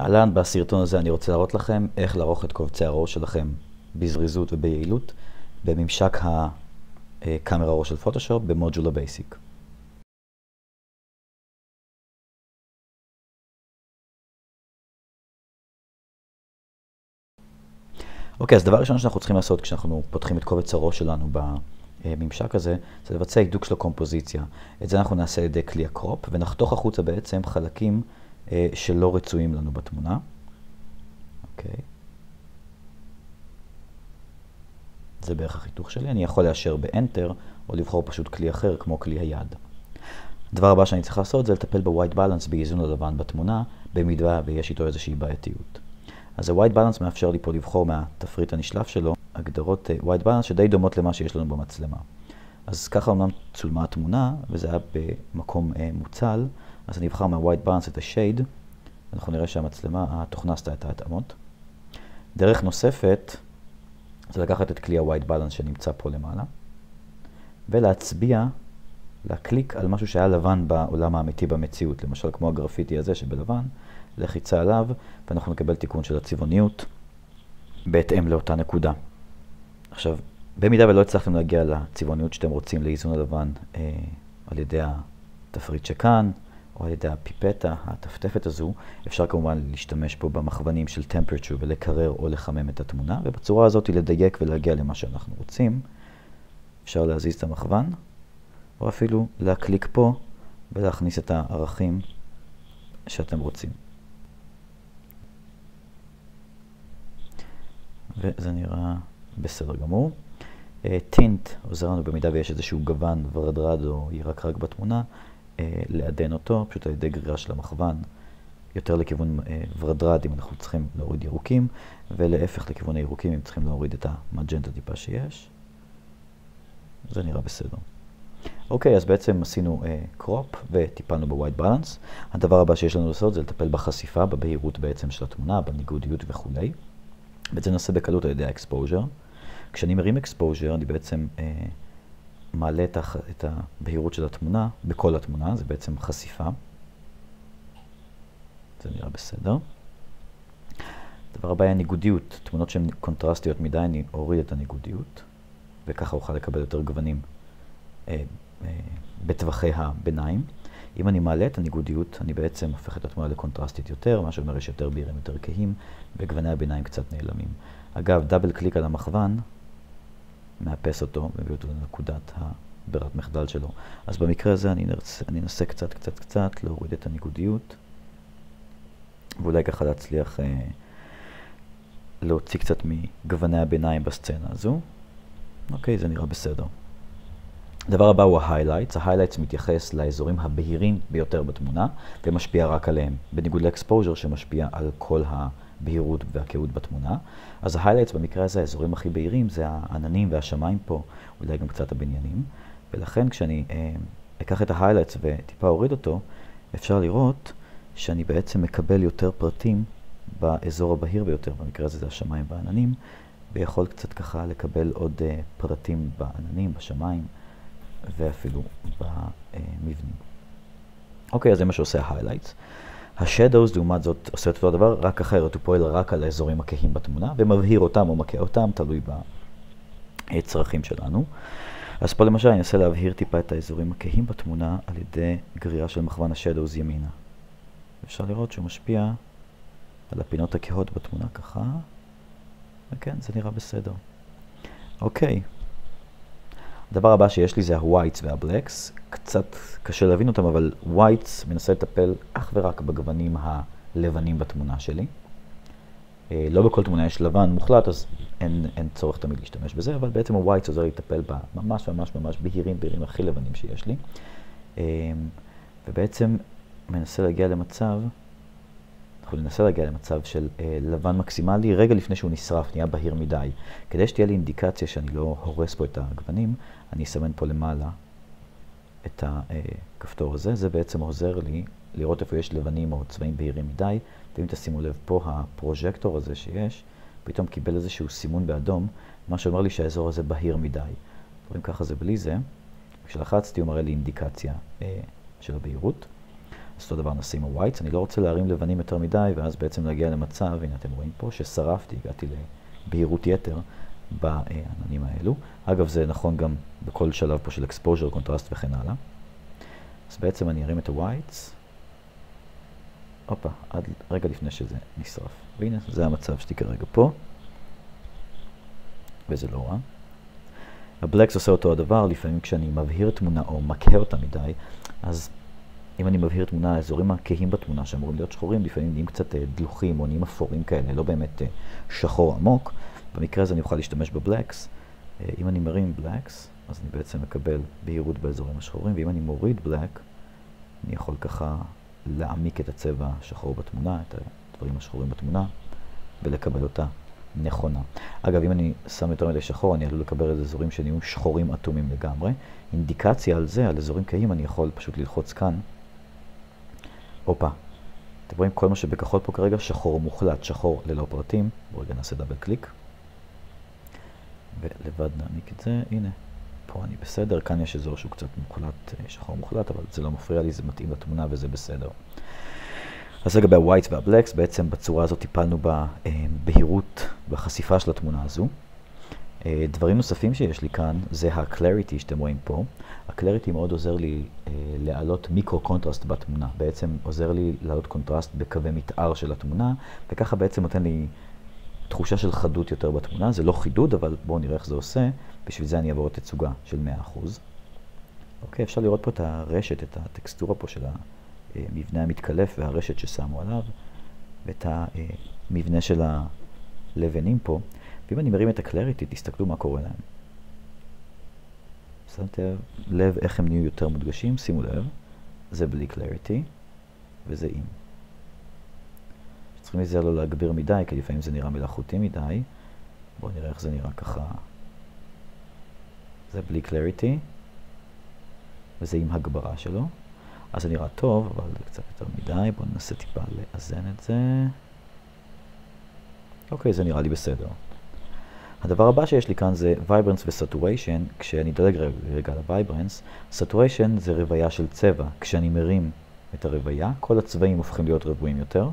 אהלן, בסרטון הזה אני רוצה להראות לכם איך לערוך את קובצי ה Raw שלכם בזריזות וביעילות בממשק ה Camera Raw של פוטושופ במודול ה Basic. אוקיי, אז דבר ראשון שאנחנו צריכים לעשות כשאנחנו פותחים את קובץ ה Raw שלנו בממשק הזה, זה לבצע הידוק של הקומפוזיציה. את זה אנחנו נעשה על ידי כלי ה crop, ונחתוך החוצה בעצם חלקים שלא רצויים לנו בתמונה. אוקיי. זה בערך החיתוך שלי. אני יכול לאשר ב-Enter, או לבחור פשוט כלי אחר, כמו כלי היד. הדבר הבא שאני צריך לעשות זה לטפל ב-White Balance באיזון הלבן בתמונה, במידה ויש איתו איזושהי בעייתיות. אז ה-White Balance מאפשר לי פה לבחור מהתפריט הנשלף שלו, הגדרות uh, White Balance שדי דומות למה שיש לנו במצלמה. אז ככה אמנם צולמה התמונה, וזה היה במקום uh, מוצל, אז אני אבחר מה-White Balance את ה-Shade, אנחנו נראה שהמצלמה, התוכנה עשתה את ההתאמות. דרך נוספת, זה לקחת את כלי ה-White Balance שנמצא פה למעלה, ולהצביע, להקליק על משהו שהיה לבן בעולם האמיתי במציאות, למשל כמו הגרפיטי הזה שבלבן, לחיצה עליו, ואנחנו נקבל תיקון של הצבעוניות בהתאם לאותה נקודה. עכשיו, במידה ולא הצלחתם להגיע לצבעוניות שאתם רוצים לאיזון הלבן אה, על ידי התפריט שכאן, או על ידי הפיפטה, הטפטפת הזו, אפשר כמובן להשתמש פה במכוונים של temperature ולקרר או לחמם את התמונה, ובצורה הזאת לדייק ולהגיע למה שאנחנו רוצים. אפשר להזיז את המכוון, או אפילו להקליק פה ולהכניס את הערכים שאתם רוצים. וזה נראה בסדר גמור. tint uh, עוזר לנו במידה ויש איזשהו גוון ורדרד או ירקרק בתמונה, לעדן אותו, פשוט על ידי גרירה של המכוון, יותר לכיוון uh, ורדרד אם אנחנו צריכים להוריד ירוקים, ולהפך לכיוון הירוקים אם צריכים להוריד את המג'נטה טיפה שיש. זה נראה בסדר. אוקיי, אז בעצם עשינו crop uh, וטיפלנו ב white balance. הדבר הבא שיש לנו לעשות זה לטפל בחשיפה, בבהירות בעצם של התמונה, בניגודיות וכולי. ואת זה נעשה בקלות על ידי ה exposure. כשאני מרים exposure, אני בעצם אה, מעלה את, הבהירות של התמונה, בכל התמונה, זה בעצם חשיפה. זה נראה בסדר. הדבר הבא היה ניגודיות. תמונות שהן קונטרסטיות מדי, אני אוריד את הניגודיות, וככה אוכל לקבל יותר גוונים אה, אה, בטווחי הביניים. אם אני מעלה את הניגודיות, אני בעצם הופך את התמונה לקונטרסטית יותר, מה שאומר יש יותר בהירים, יותר כהים, וגווני הביניים קצת נעלמים. אגב, דאבל קליק על המכוון, מאפס אותו, מביא אותו לנקודת הברירת מחדל שלו. אז במקרה הזה אני אנסה, אני אנסה קצת, קצת, קצת להוריד את הניגודיות, ואולי ככה להצליח אה, להוציא קצת מגווני הביניים בסצנה הזו. אוקיי, זה נראה בסדר. הדבר הבא הוא ה-highlights. ה-highlights מתייחס לאזורים הבהירים ביותר בתמונה ומשפיע רק עליהם, בניגוד לאקספוז'ר שמשפיע על כל הבהירות והכהות בתמונה. אז ה-highlights במקרה הזה, האזורים הכי בהירים זה העננים והשמיים פה, אולי גם קצת הבניינים. ולכן כשאני אה, אקח את ה-highlights וטיפה אוריד אותו, אפשר לראות שאני בעצם מקבל יותר פרטים באזור הבהיר ביותר, במקרה הזה זה השמיים והעננים, ויכול קצת ככה לקבל עוד אה, פרטים בעננים, בשמיים. ואפילו במבנים. אוקיי, אז זה מה שעושה ה-highlights. ה-shadows, לעומת זאת, עושה את אותו הדבר, רק אחרת, הוא פועל רק על האזורים הכהים בתמונה, ומבהיר אותם או מכה אותם, תלוי בצרכים שלנו. אז פה למשל אני אנסה להבהיר טיפה את האזורים הכהים בתמונה על ידי גרירה של מכוון ה-shadows ימינה. אפשר לראות שהוא משפיע על הפינות הכהות בתמונה ככה, וכן, זה נראה בסדר. אוקיי. הדבר הבא שיש לי זה ה-whites וה-blacks. קצת קשה להבין אותם, אבל whites מנסה לטפל אך ורק בגוונים הלבנים בתמונה שלי. אה, לא בכל תמונה יש לבן מוחלט, אז אין, אין צורך תמיד להשתמש בזה, אבל בעצם ה-whites עוזר לטפל בממש ממש ממש בהירים, בהירים הכי לבנים שיש לי. אה, ובעצם מנסה להגיע למצב, אנחנו ננסה להגיע למצב של אה, לבן מקסימלי רגע לפני שהוא נשרף, נהיה בהיר מדי. כדי שתהיה לי אינדיקציה שאני לא הורס פה את הגוונים, אני אסמן פה למעלה את הכפתור הזה. זה בעצם עוזר לי לראות איפה יש לבנים או צבעים בהירים מדי. ואם תשימו לב פה, הפרוז'קטור הזה שיש, פתאום קיבל איזשהו סימון באדום, מה שאומר לי שהאזור הזה בהיר מדי. רואים ככה זה בלי זה. כשלחצתי הוא מראה לי אינדיקציה אה, של הבהירות. אז אותו דבר נעשה עם ה-whites, אני לא רוצה להרים לבנים יותר מדי, ואז בעצם להגיע למצב, הנה אתם רואים פה, ששרפתי, הגעתי לבהירות יתר בעננים האלו. אגב, זה נכון גם בכל שלב פה של exposure, קונטרסט וכן הלאה. אז בעצם אני ארים את ה-whites, הופה, עד רגע לפני שזה נשרף. והנה, זה המצב שלי כרגע פה, וזה לא רע. ה blacks עושה אותו הדבר, לפעמים כשאני מבהיר תמונה או מקהה אותה מדי, אז אם אני מבהיר תמונה, האזורים הכהים בתמונה שאמורים להיות שחורים, לפעמים נהיים קצת אה, דלוחים או נהיים אפורים כאלה, לא באמת אה, שחור עמוק. במקרה הזה אני אוכל להשתמש בבלקס. אה, אם אני מרים בלקס, אז אני בעצם מקבל בהירות באזורים השחורים, ואם אני מוריד בלק, אני יכול ככה להעמיק את הצבע השחור בתמונה, את הדברים השחורים בתמונה, ולקבל אותה נכונה. אגב, אם אני שם יותר מדי שחור, אני עלול לקבל איזה אזורים שנהיו שחורים אטומים לגמרי. אינדיקציה על זה, על אזורים קהים, אני יכול פשוט ללחוץ כאן. הופה. אתם רואים כל מה שבכחול פה כרגע שחור מוחלט, שחור ללא פרטים. בואו רגע נעשה דאבל קליק. ולבד נעמיק את זה, הנה. פה אני בסדר, כאן יש אזור שהוא קצת מוחלט, אה, שחור מוחלט, אבל זה לא מפריע לי, זה מתאים לתמונה וזה בסדר. אז לגבי ה-whites וה-blacks, בעצם בצורה הזאת טיפלנו בבהירות, בחשיפה של התמונה הזו. אה, דברים נוספים שיש לי כאן זה ה-clarity שאתם רואים פה. ה-clarity מאוד עוזר לי אה, להעלות מיקרו-קונטרסט בתמונה. בעצם עוזר לי להעלות קונטרסט בקווי מתאר של התמונה, וככה בעצם נותן לי תחושה של חדות יותר בתמונה. זה לא חידוד, אבל בואו נראה איך זה עושה. בשביל זה אני אעבור לתצוגה של 100%. אוקיי, אפשר לראות פה את הרשת, את הטקסטורה פה של המבנה המתקלף והרשת ששמו עליו, ואת המבנה של הלבנים פה. ואם אני מרים את הקלריטי, תסתכלו מה קורה להם. שמתם לב איך הם נהיו יותר מודגשים? שימו לב, זה בלי קלריטי, וזה עם. צריכים להיזהר לא להגביר מדי, כי לפעמים זה נראה מלאכותי מדי. בואו נראה איך זה נראה ככה. זה בלי קלריטי, וזה עם הגברה שלו. אז זה נראה טוב, אבל זה קצת יותר מדי. בואו ננסה טיפה לאזן את זה. אוקיי, זה נראה לי בסדר. הדבר הבא שיש לי כאן זה Vibrance ו-Saturation. כשאני דולג רגע על ה-Vibrance, זה רוויה של צבע. כשאני מרים את הרוויה, כל הצבעים הופכים להיות רבועים יותר.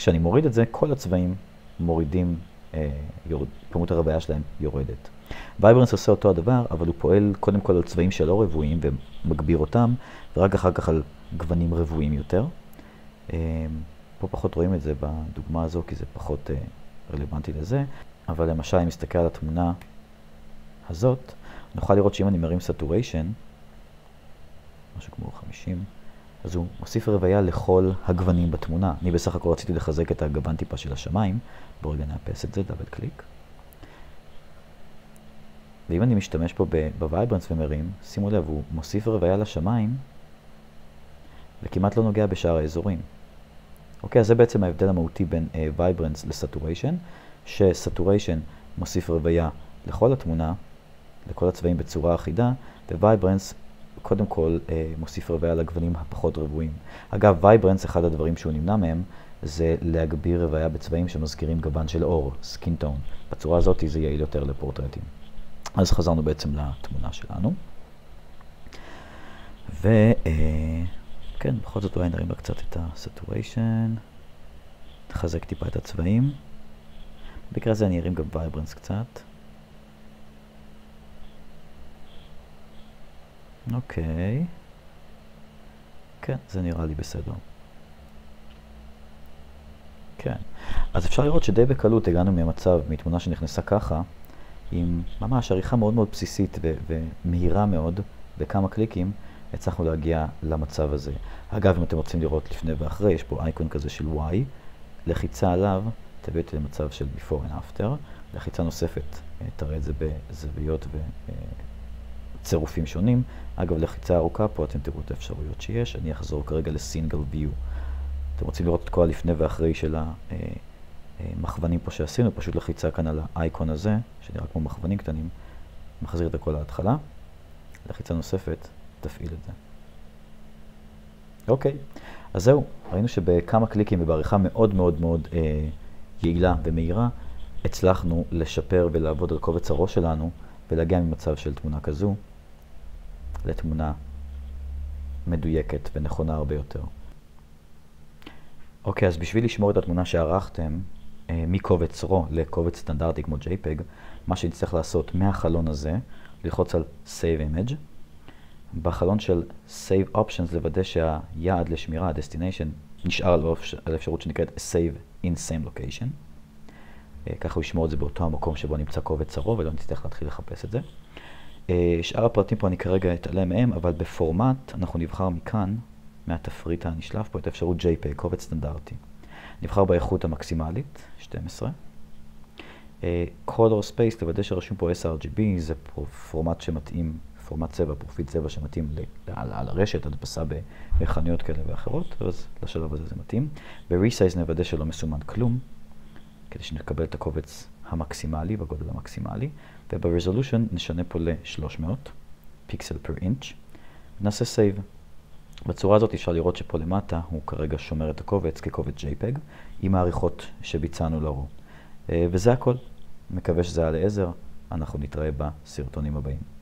כשאני מוריד את זה, כל הצבעים מורידים, אה, יורד, כמות הרוויה שלהם יורדת. Vibrance עושה אותו הדבר, אבל הוא פועל קודם כל על צבעים שלא רבועים ומגביר אותם, ורק אחר כך על גוונים רוויים יותר. אה, פה פחות רואים את זה בדוגמה הזו, כי זה פחות אה, רלוונטי לזה. אבל למשל, אם נסתכל על התמונה הזאת, נוכל לראות שאם אני מרים saturation, משהו כמו 50, אז הוא מוסיף רוויה לכל הגוונים בתמונה. אני בסך הכל רציתי לחזק את הגוון טיפה של השמיים. בואו רגע נאפס את זה, double click. ואם אני משתמש פה ב vibrance ומרים, שימו לב, הוא מוסיף רוויה לשמיים, וכמעט לא נוגע בשאר האזורים. אוקיי, אז זה בעצם ההבדל המהותי בין vibrance אה, ל saturation. ש saturation מוסיף רוויה לכל התמונה, לכל הצבעים בצורה אחידה, ו vibrance קודם כל אה, מוסיף רוויה לגוונים הפחות רוויים. אגב, vibrance, אחד הדברים שהוא נמנע מהם, זה להגביר רוויה בצבעים שמזכירים גוון של עור, skin tone. בצורה הזאת זה יעיל יותר לפורטרטים. אז חזרנו בעצם לתמונה שלנו. וכן, אה, בכל זאת אולי נרים לה קצת את ה saturation, נחזק טיפה את הצבעים. במקרה הזה אני ארים גם vibrance קצת. אוקיי. כן, זה נראה לי בסדר. כן. אז אפשר לראות שדי בקלות הגענו ממצב, מתמונה שנכנסה ככה, עם ממש עריכה מאוד מאוד בסיסית ומהירה מאוד, בכמה קליקים, הצלחנו להגיע למצב הזה. אגב, אם אתם רוצים לראות לפני ואחרי, יש פה אייקון כזה של Y, לחיצה עליו תביא אותי למצב של before and after. לחיצה נוספת אה, תראה את זה בזוויות וצירופים שונים. אגב, לחיצה ארוכה פה אתם תראו את האפשרויות שיש. אני אחזור כרגע לסינגל view. אתם רוצים לראות את כל הלפני ואחרי של המכוונים אה, אה, פה שעשינו, פשוט לחיצה כאן על האייקון הזה, שנראה כמו מכוונים קטנים, מחזיר את הכל להתחלה. לחיצה נוספת, תפעיל את זה. אוקיי, אז זהו, ראינו שבכמה קליקים ובעריכה מאוד מאוד מאוד אה, יעילה ומהירה, הצלחנו לשפר ולעבוד על קובץ הראש שלנו ולהגיע ממצב של תמונה כזו לתמונה מדויקת ונכונה הרבה יותר. אוקיי, אז בשביל לשמור את התמונה שערכתם אה, מקובץ RAW לקובץ סטנדרטי כמו JPEG, מה שנצטרך לעשות מהחלון הזה, ללחוץ על Save Image. בחלון של Save Options לוודא שהיעד לשמירה, ה-Destination, נשאר על האפשרות שנקראת Save in Same Location. אה, ככה הוא ישמור את זה באותו המקום שבו נמצא קובץ הרוב ולא נצטרך להתחיל לחפש את זה. אה, שאר הפרטים פה אני כרגע אתעלם מהם, אבל בפורמט אנחנו נבחר מכאן, מהתפריט הנשלף פה, את האפשרות JPEG, קובץ סטנדרטי. נבחר באיכות המקסימלית, 12. אה, color Space, לוודא שרשום פה sRGB, זה פורמט שמתאים, פורמט צבע, פרופיל צבע שמתאים על הרשת, הדפסה בחנויות כאלה ואחרות, אז לשלב הזה זה מתאים. ב-Resize נוודא שלא מסומן כלום. כדי שנקבל את הקובץ המקסימלי בגודל המקסימלי, וב-resolution נשנה פה ל-300 פיקסל פר אינץ', ונעשה save. בצורה הזאת אפשר לראות שפה למטה הוא כרגע שומר את הקובץ כקובץ JPEG עם העריכות שביצענו לרו. אה, וזה הכל. מקווה שזה היה לעזר, אנחנו נתראה בסרטונים הבאים.